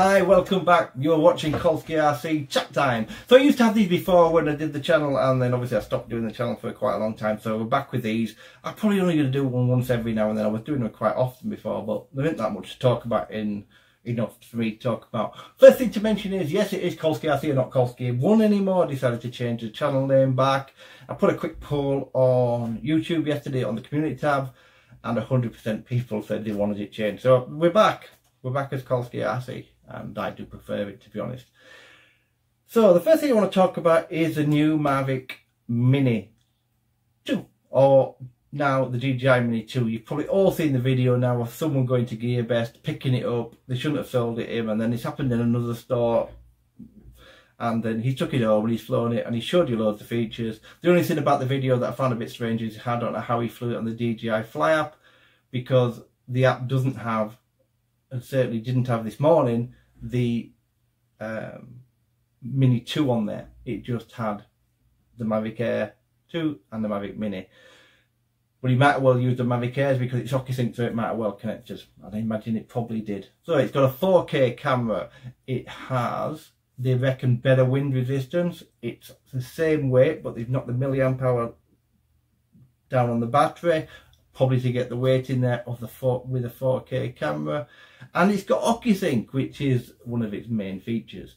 Hi, welcome back. You're watching Colski RC Chat Time. So I used to have these before when I did the channel and then obviously I stopped doing the channel for quite a long time. So we're back with these. I'm probably only going to do one once every now and then. I was doing them quite often before, but there isn't that much to talk about in enough for me to talk about. First thing to mention is, yes, it is Colski RC, and not Colski 1 anymore. I decided to change the channel name back. I put a quick poll on YouTube yesterday on the community tab and 100% people said they wanted it changed. So we're back. We're back as Colski RC and I do prefer it to be honest. So the first thing I want to talk about is the new Mavic Mini 2 or now the DJI Mini 2. You've probably all seen the video now of someone going to GearBest, picking it up. They shouldn't have sold it him and then it's happened in another store and then he took it home and he's flown it and he showed you loads of features. The only thing about the video that I found a bit strange is I don't know how he flew it on the DJI Fly app because the app doesn't have and certainly didn't have this morning the um, Mini 2 on there. It just had the Mavic Air 2 and the Mavic Mini. But he might well use the Mavic Airs because it's OcuSync, so it might well connect us. I imagine it probably did. So it's got a 4K camera. It has, they reckon, better wind resistance. It's the same weight, but they've knocked the milliamp hour down on the battery probably to get the weight in there of the four, with a 4K camera. And it's got OcuSync, which is one of its main features.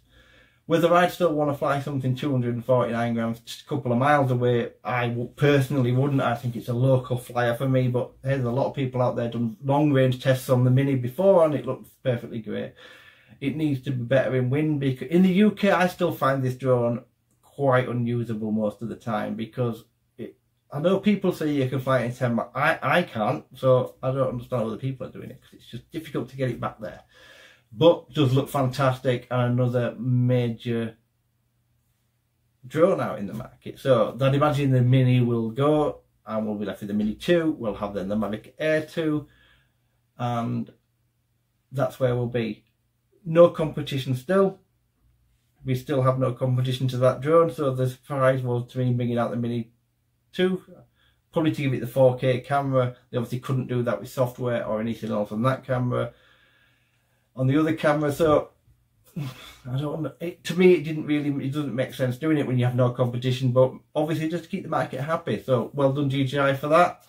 Whether I'd still want to fly something 249 grams, just a couple of miles away, I personally wouldn't. I think it's a local flyer for me, but there's a lot of people out there done long range tests on the Mini before and it looked perfectly great. It needs to be better in wind because in the UK, I still find this drone quite unusable most of the time because I know people say you can fly it in 10 miles. I, I can't, so I don't understand other people are doing it because it's just difficult to get it back there. But does look fantastic and another major drone out in the market. So I'd imagine the Mini will go and we'll be left with the Mini 2. We'll have then the Mavic Air 2 and that's where we'll be. No competition still. We still have no competition to that drone, so the surprise was to me bringing out the Mini two, probably to give it the 4K camera. They obviously couldn't do that with software or anything else on that camera. On the other camera, so I don't know. It, to me, it didn't really, it doesn't make sense doing it when you have no competition, but obviously just to keep the market happy. So well done DJI for that.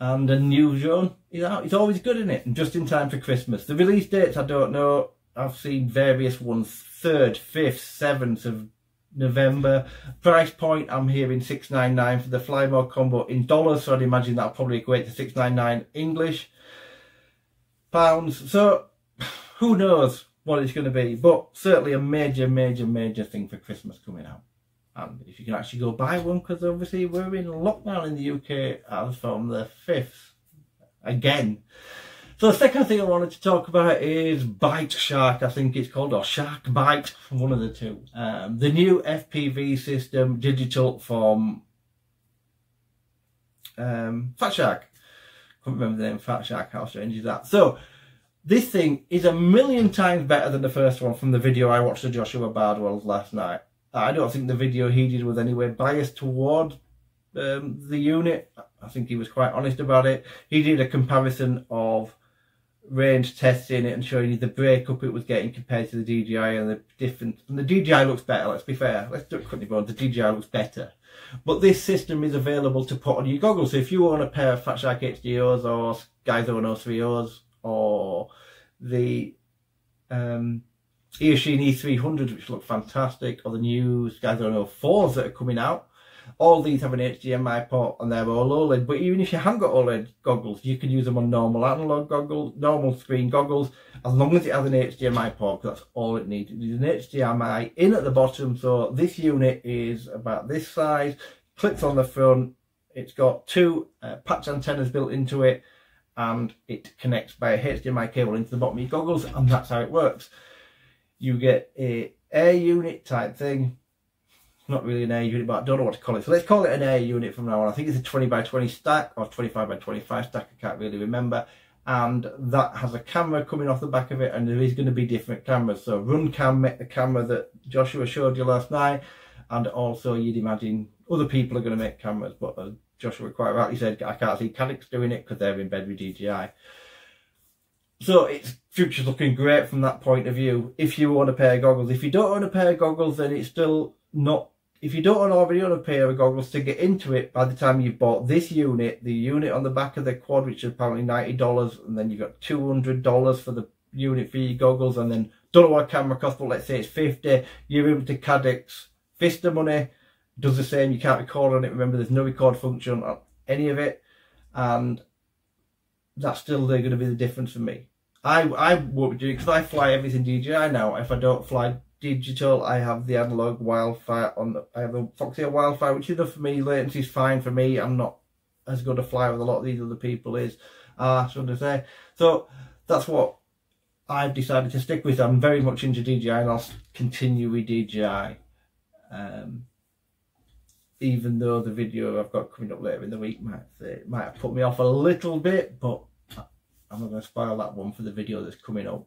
And a new drone is out. It's always good in it, and just in time for Christmas. The release dates, I don't know. I've seen various ones, 3rd, 5th, 7th of November. Price point, I'm hearing 699 for the Fly More combo in dollars, so I'd imagine that'll probably equate to 699 English pounds. So who knows what it's going to be, but certainly a major, major, major thing for Christmas coming out. And if you can actually go buy one, because obviously we're in lockdown in the UK as from the 5th again. So the second thing I wanted to talk about is Byte Shark, I think it's called, or Shark Byte, one of the two. Um, the new FPV system, digital from um, Fat Shark. Can't remember the name, Fat Shark, how strange is that? So, this thing is a million times better than the first one from the video I watched of Joshua Bardwell's last night. I don't think the video he did was anywhere biased toward um, the unit. I think he was quite honest about it. He did a comparison of range testing it and showing you the breakup it was getting compared to the DJI and the different. And the DJI looks better. Let's be fair. Let's do it quickly. The DJI looks better. But this system is available to put on your goggles. So if you own a pair of Fat Shark HDOs or Skyzone 03Os or the um, Eachine E300, which look fantastic, or the new Skyzone 04s that are coming out, all these have an HDMI port and they're all OLED. But even if you haven't got OLED goggles, you can use them on normal analog goggles, normal screen goggles, as long as it has an HDMI port, that's all it needs. Needs an HDMI in at the bottom. So this unit is about this size, clips on the front. It's got two uh, patch antennas built into it and it connects by a HDMI cable into the bottom of your goggles and that's how it works. You get a air unit type thing not really an A unit, but I don't know what to call it. So let's call it an A unit from now on. I think it's a 20 by 20 stack or 25 by 25 stack. I can't really remember. And that has a camera coming off the back of it, and there is going to be different cameras. So Runcam met the camera that Joshua showed you last night, and also you'd imagine other people are going to make cameras, but uh, Joshua quite rightly said I can't see Caddx doing it because they're in bed with DJI. so it's future's looking great from that point of view. If you own a pair of goggles, if you don't own a pair of goggles, then it's still not. If you don't already own a pair of goggles to get into it, by the time you've bought this unit, the unit on the back of the quad, which is apparently ninety dollars, and then you've got two hundred dollars for the unit for your goggles, and then don't know what camera costs, but let's say it's fifty. You're able to Caddx Vista money does the same. You can't record on it. Remember, there's no record function on any of it, and that's still going to be the difference for me. I I won't be doing because I fly everything DJI now. If I don't fly digital, I have the analog wildfire on. The, I have the Foxeer wildfire, which is enough for me. Latency is fine for me. I'm not as good a flyer with a lot of these other people is. Uh, so to say. So that's what I've decided to stick with. I'm very much into DJI, and I'll continue with DJI. Um, even though the video I've got coming up later in the week might might have put me off a little bit, but I'm not going to spoil that one for the video that's coming up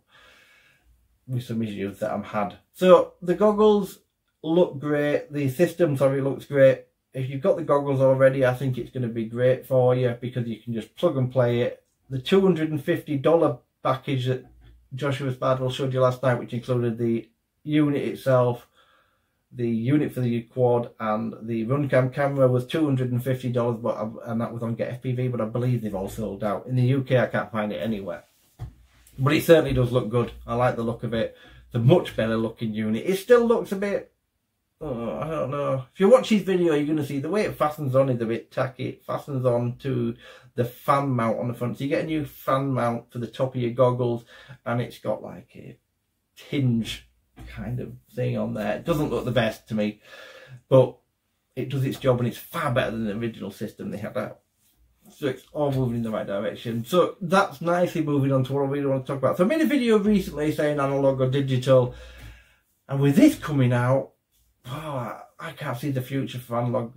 with some issues that I've had. So the goggles look great. The system, sorry, looks great. If you've got the goggles already, I think it's going to be great for you because you can just plug and play it. The $250 package that Joshua Bardwell showed you last night, which included the unit itself, the unit for the quad and the runcam camera was $250 but and that was on Get FPV but I believe they've all sold out. In the UK I can't find it anywhere. But it certainly does look good. I like the look of it. A much better looking unit. It still looks a bit, oh, I don't know. If you watch his video you're going to see the way it fastens on is a bit tacky. It fastens on to the fan mount on the front. So you get a new fan mount for the top of your goggles and it's got like a hinge kind of thing on there. It doesn't look the best to me, but it does its job and it's far better than the original system they had out. So it's all moving in the right direction. So that's nicely moving on to what I really want to talk about. So I made a video recently saying analog or digital, and with this coming out, oh, I can't see the future for analog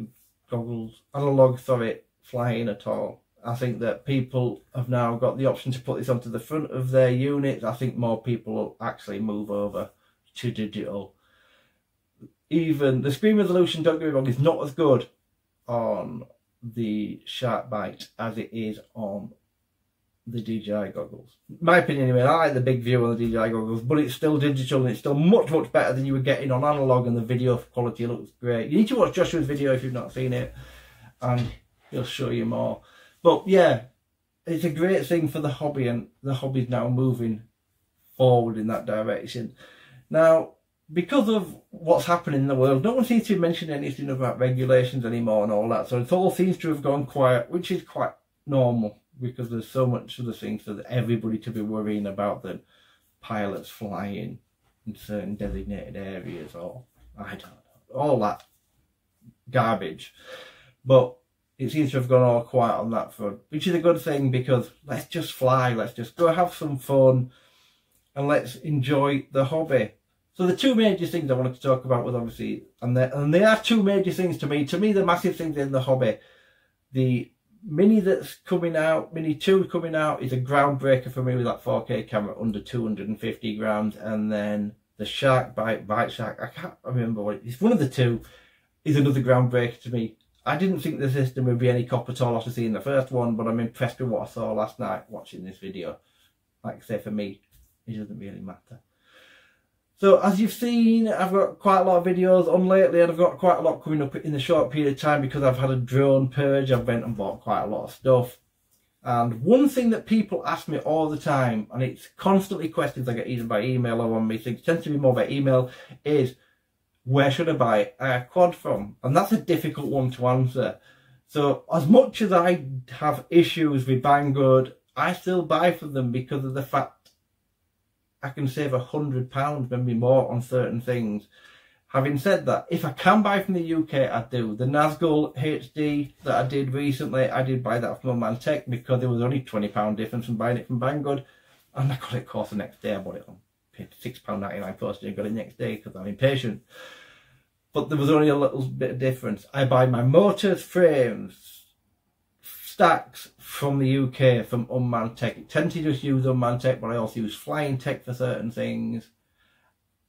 goggles, analog, sorry, flying at all. I think that people have now got the option to put this onto the front of their units. I think more people will actually move over to digital. Even the screen resolution, don't get me wrong, is not as good on the Shark Byte as it is on the DJI goggles. My opinion anyway, I like the big view on the DJI goggles, but it's still digital and it's still much, much better than you were getting on analog and the video quality looks great. You need to watch Joshua's video if you've not seen it and he'll show you more. But yeah, it's a great thing for the hobby and the hobby's now moving forward in that direction. Now, because of what's happening in the world, no one seems to mention anything about regulations anymore and all that. So it all seems to have gone quiet, which is quite normal because there's so much other things for everybody to be worrying about than pilots flying in certain designated areas or I don't know, all that garbage. But it seems to have gone all quiet on that front, which is a good thing because let's just fly, let's just go have some fun and let's enjoy the hobby. So the two major things I wanted to talk about was obviously, and there, and are two major things to me. To me, the massive things in the hobby, the Mini that's coming out, Mini 2 coming out, is a groundbreaker for me with that 4K camera under 250 grams. And then the Shark Byte, Byte Shark, I can't remember what it is. One of the two is another groundbreaker to me. I didn't think the system would be any cop at all after seeing the first one, but I'm impressed with what I saw last night watching this video. Like I say, for me, it doesn't really matter. So as you've seen, I've got quite a lot of videos on lately and I've got quite a lot coming up in the short period of time because I've had a drone purge. I've went and bought quite a lot of stuff. And one thing that people ask me all the time, and it's constantly questions I get either by email or on me, things tends to be more by email, is where should I buy a quad from? And that's a difficult one to answer. So as much as I have issues with Banggood, I still buy from them because of the fact I can save a hundred pounds, maybe more on certain things. Having said that, if I can buy from the UK, I do. The Nazgul HD that I did recently, I did buy that from Man Tech because there was only £20 difference from buying it from Banggood. And I got it course the next day. I bought it on paid £6.99 postage and got it next day because I'm impatient. But there was only a little bit of difference. I buy my motors, frames, stacks from the UK from Unmanned Tech. I tend to just use Unmanned Tech, but I also use Flying Tech for certain things.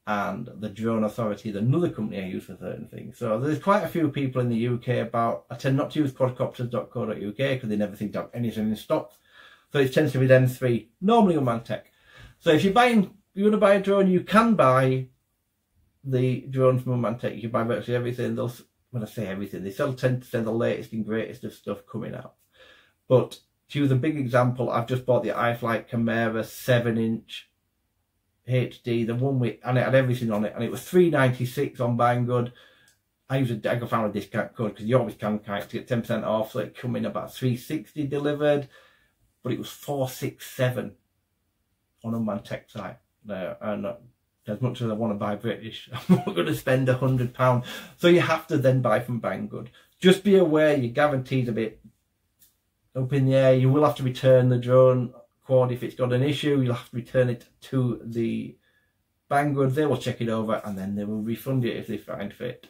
And the Drone Authority is another company I use for certain things. So there's quite a few people in the UK about. I tend not to use quadcopters.co.uk because they never seem to have anything in stock. So it tends to be them three, normally Unmanned Tech. So if you're buying, you want to buy a drone, you can buy the drone from Unmanned Tech. You can buy virtually everything. They'll, when I say everything, they still tend to send the latest and greatest of stuff coming out. But to use a big example, I've just bought the iFlight Chimera 7 inch HD, the one with, and it had everything on it, and it was 396 on Banggood. I used a, I found a discount code because you always can to get 10% off, so it come in about 360 delivered, but it was 467 on Unmanned Tech site. No, and uh, as much as I want to buy British, I'm not going to spend a hundred pound. So you have to then buy from Banggood. Just be aware your guarantee's a bit up in the air. You will have to return the drone quad if it's got an issue. You'll have to return it to the Banggood. They will check it over and then they will refund it if they find fit.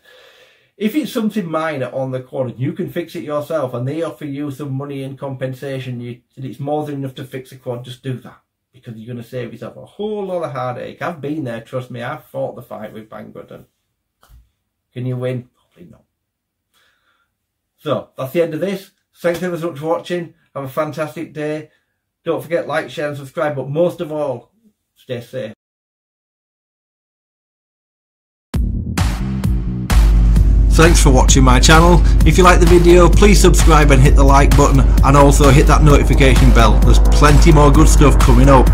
If it's something minor on the quad, you can fix it yourself and they offer you some money in compensation. You, it's more than enough to fix a quad. Just do that because you're going to save yourself a whole lot of heartache. I've been there, trust me. I've fought the fight with Banggood and can you win? Probably not. So that's the end of this. Thanks ever so much for watching. Have a fantastic day. Don't forget like, share and subscribe. But most of all, stay safe. Thanks for watching my channel. If you like the video, please subscribe and hit the like button and also hit that notification bell. There's plenty more good stuff coming up.